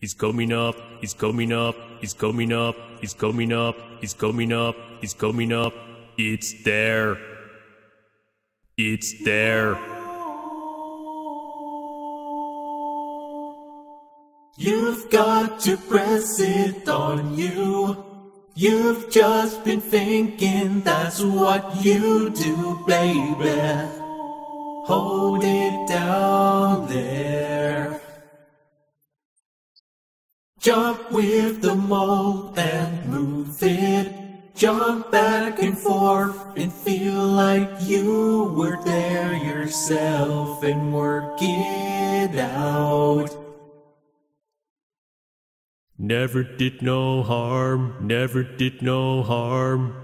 It's coming up, it's coming up, it's coming up, it's coming up, it's coming up, it's coming up. It's there. It's there. You've got to press it on you. You've just been thinking that's what you do, baby. Hold it down Jump with the mold and move it. Jump back and forth and feel like you were there yourself and work it out. Never did no harm, never did no harm.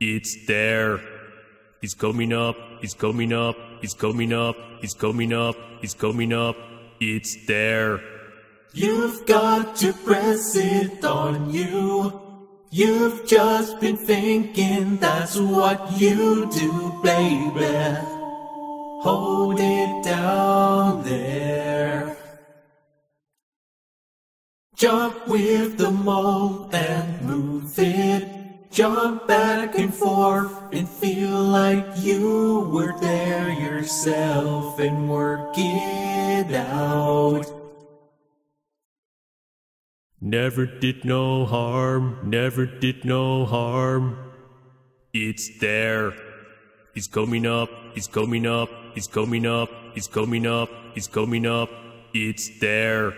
It's there. It's coming up, it's coming up, it's coming up, it's coming up, it's coming up. It's there. You've got to press it on you. You've just been thinking that's what you do, baby. Hold it down there. Jump with the mold and move it. Jump back and forth and feel like you were there yourself and work it out. Never did no harm, never did no harm. It's there. It's coming up, it's coming up, it's coming up, it's coming up, it's coming up. It's there.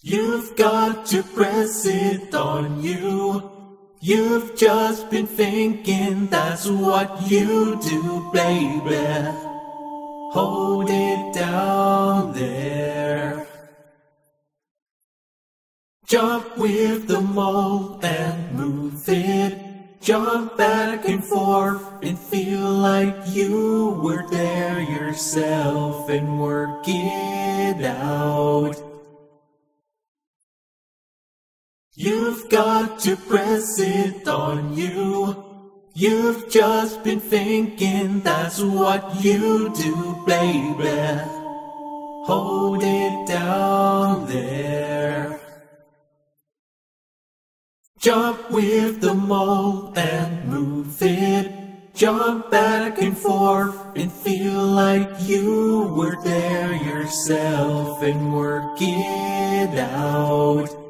You've got to press it on you. You've just been thinking that's what you do, baby. Hold it down there. Jump with the mold and move it. Jump back and forth and feel like you were there yourself and work it out. You've got to press it on you. You've just been thinking that's what you do, baby. Hold it down there. Jump with the mold and move it. Jump back and forth and feel like you were there yourself and work it out.